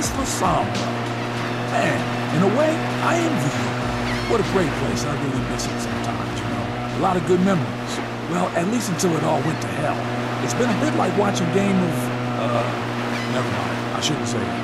somber. Man, in a way, I envy you. What a great place. I really miss it sometimes, you know. A lot of good memories. Well, at least until it all went to hell. It's been a bit like watching Game of... Uh, never mind. I shouldn't say that.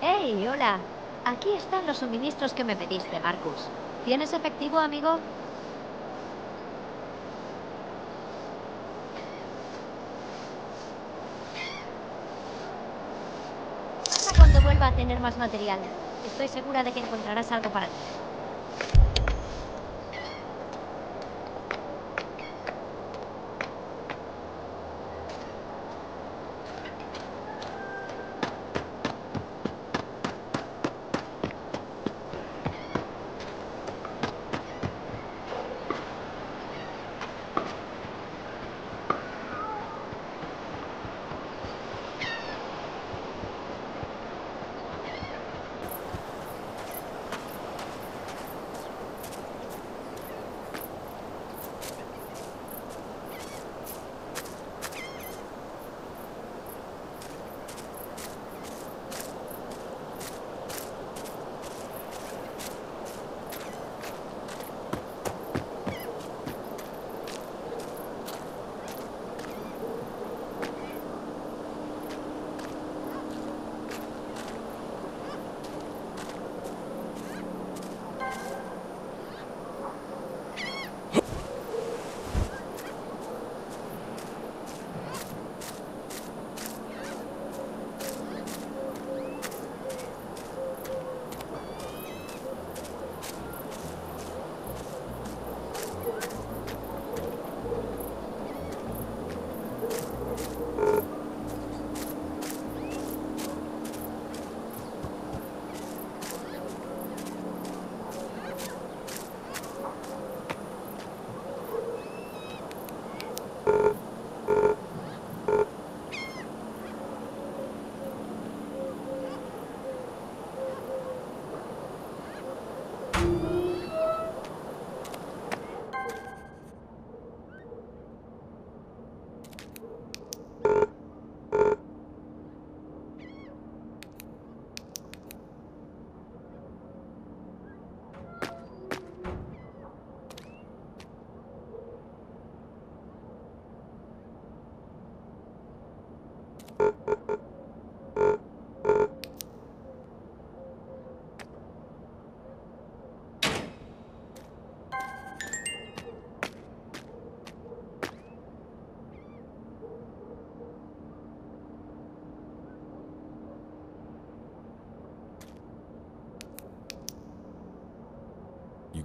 Hey, hola. Aquí están los suministros que me pediste, Marcus. ¿Tienes efectivo, amigo? Pasa cuando vuelva a tener más material. Estoy segura de que encontrarás algo para ti.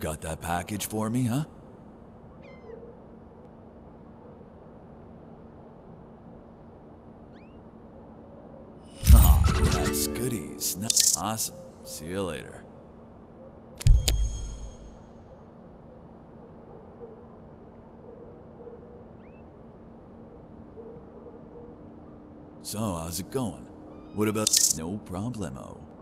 Got that package for me, huh? Oh, nice goodies. Ni- Awesome. See you later. So, how's it going? What about... No problemo.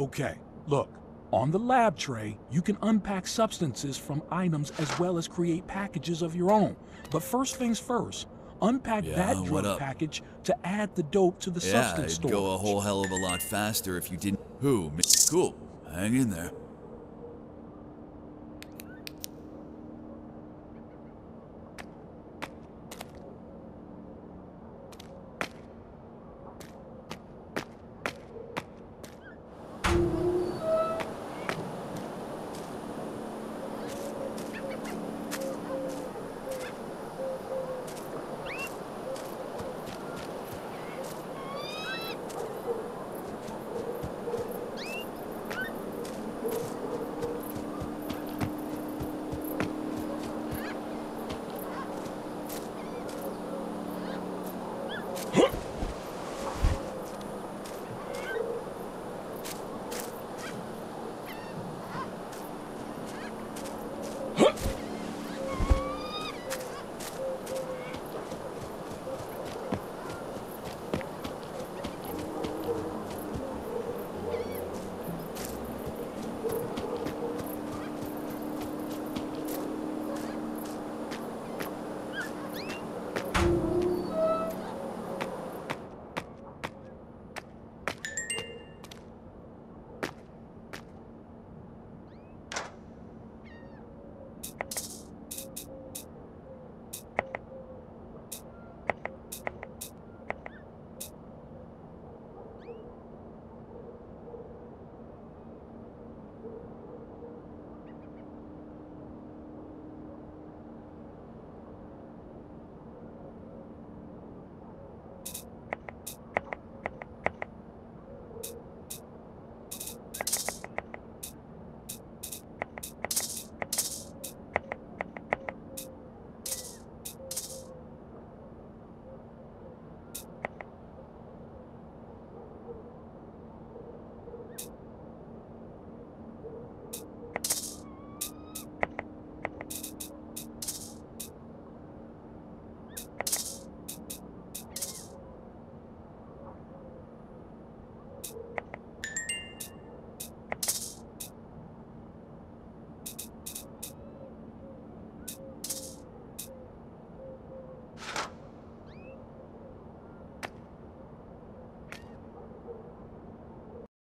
Okay, look. On the lab tray, you can unpack substances from items as well as create packages of your own. But first things first, unpack Yeah, that drug package to add the dope to the Yeah, substance it'd storage. go a whole hell of a lot faster if you didn't... Who? Cool. Hang in there.